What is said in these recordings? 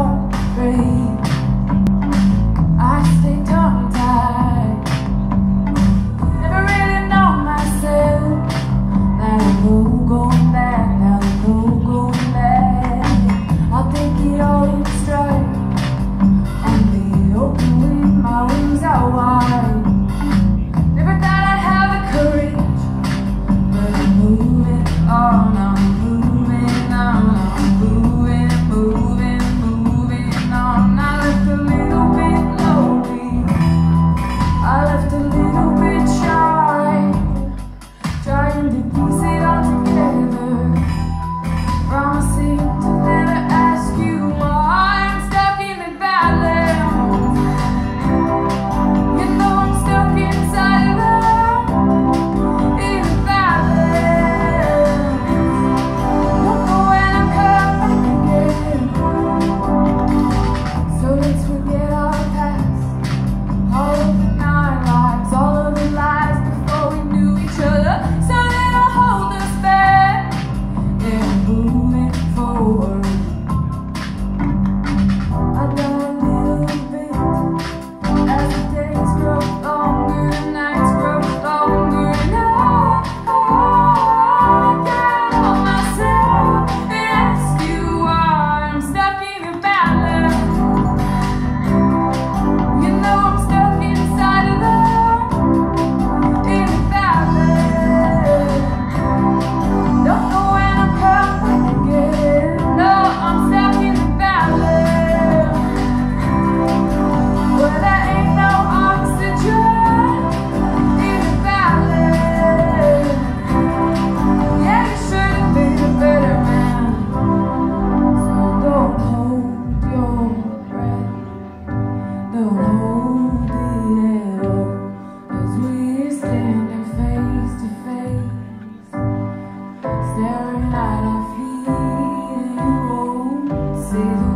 heartbreak. nasce,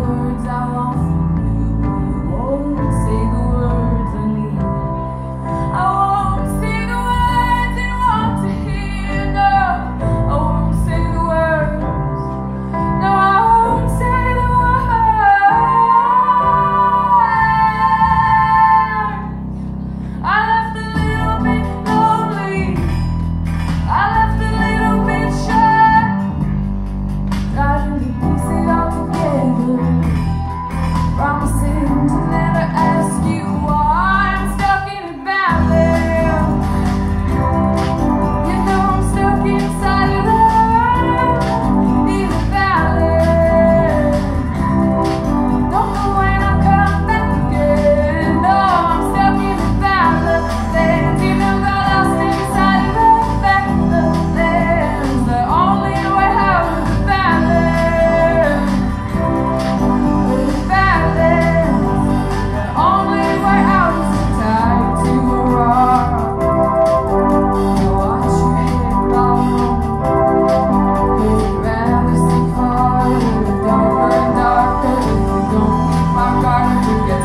words I lost.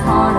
upon